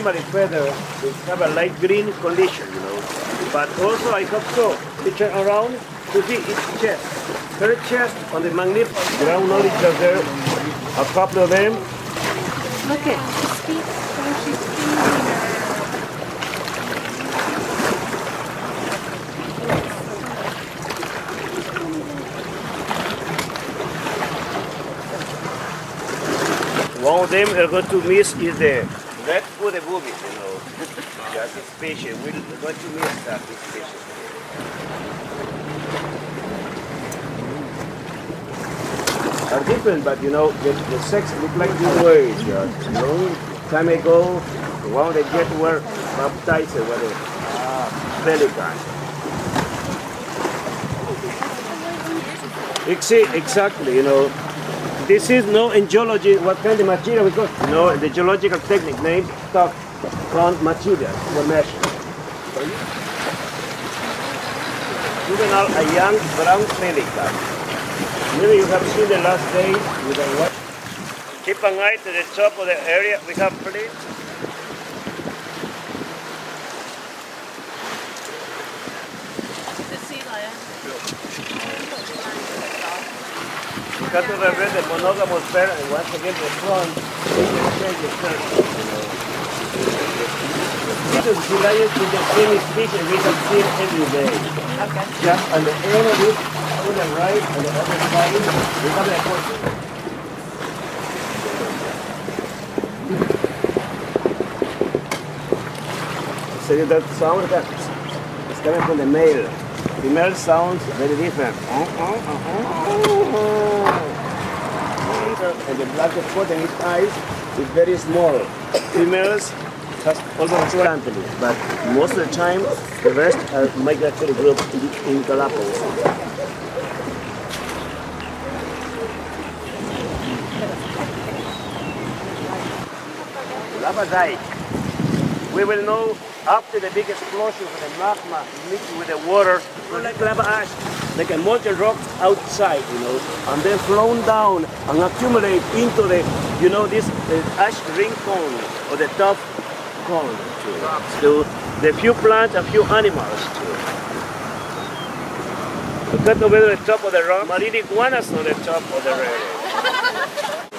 primary feather they have a light green condition, you know. But also I have so to turn around to see its chest. Her chest on the magnificent ground knowledge that there a couple of them. Look at, she speaks, so she's. One of them are going to miss is the red for the boobies, you know. That's a species. We're going to miss that species. Are different, but you know, the, the sex look like two ways. Yeah. Long time ago, the they get were baptized with a uh, pelican. Exa- Exactly, you know, this is no in geology what kind of material we got. No, the geological technique name stuff from material for measuring. Juvenile, a young brown pelican. Maybe you have seen the last day with a what? Keep an eye to the top of the area we have please. The sea lion. Have to remember the monogamous pair and once again the front the. Because the same species we can see it every day. Okay. Just on the end of it, to the right, on the other side, we have a portion. So that sound is coming from the male. Female sounds very different. Oh, oh, oh, And the black spot in his eyes is very small. Females has almost rapidly, but most of the time the rest are migratory group in, in Galapagos. Lava dike. We will know after the big explosion of the magma mixed with the water, like lava ash, like a molten rock outside, you know, and then flown down and accumulate into the, you know, this uh, ash ring cone or the top cone too. To the few plants, a few animals too. Look at over the top of the rock, marine iguanas on the top of the rock.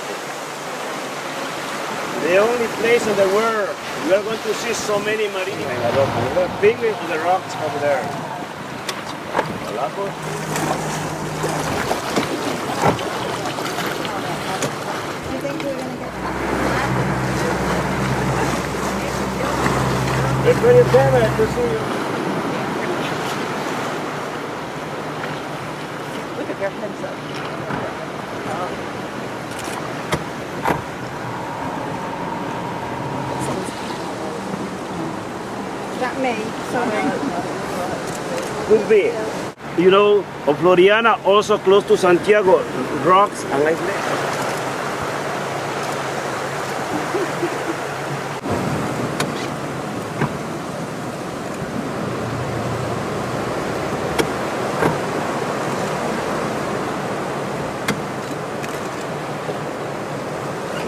The only place in the world you are going to see so many marine iguanas. Penguins on the rocks over there. Galapagos. You think we're gonna get It's very see you. Look at your heads up. that me? Sorry. Could be. You know, of Floreana, also close to Santiago, rocks and ice lakes.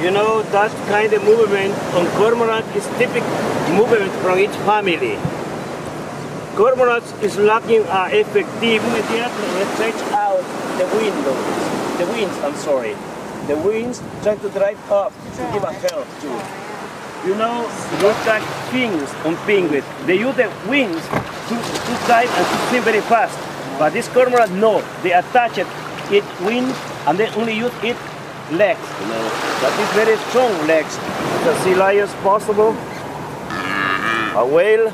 You know, that kind of movement on cormorant is typical movement from each family. Cormorants is lacking uh, effective immediately stretch out the windows, the wings, I'm sorry. The wings trying to drive up to give a help to. You know, those like things on penguins, they use the wings to, to dive and to swim very fast. But this cormorant, no, they attach it, it wings and they only use it legs, you know. That is very strong legs. The sea lions possible, a whale,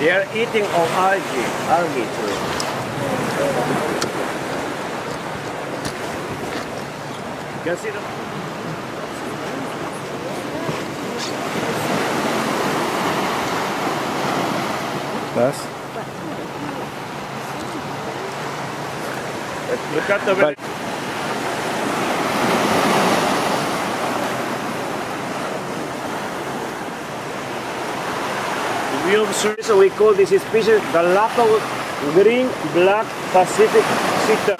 They are eating on algae, algae too. You can see them. Bus? Look at the But- We so we call this species the Galapagos green black Pacific this.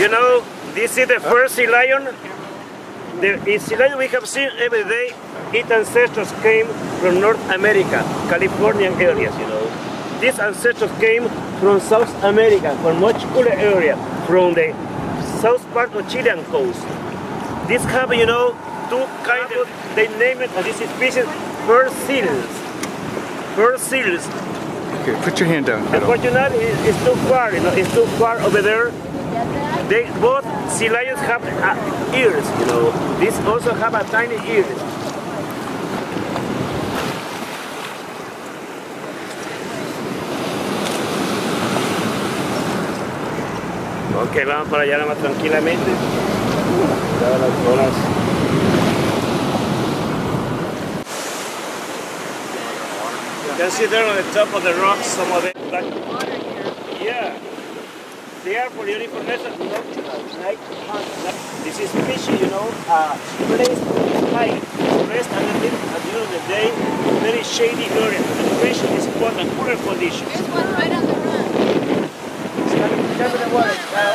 You know, this is the first sea lion. The lion we have seen every day, its ancestors came from North America, Californian areas, you know. These ancestors came from South America, from much cooler area, from the south part of Chilean coast. This have, you know, two kind of, they name it, this species, fur seals. Fur seals. Okay, put your hand down. Unfortunately, it- it's too far, you know, it's too far over there. They both sea lions have uh, ears, you know. These also have a tiny ears. Ok, vamos para allá más tranquilamente. Dadas las horas. You can see there on the top of the rocks some of. But, yeah. They are for your information, nocturnal, night hunt. This is fishy, you know, uh, place to hide, rest underneath at the end of the day, very shady area. The fish is quite a cooler condition. There's one right on the run. It's coming, coming the water. Uh,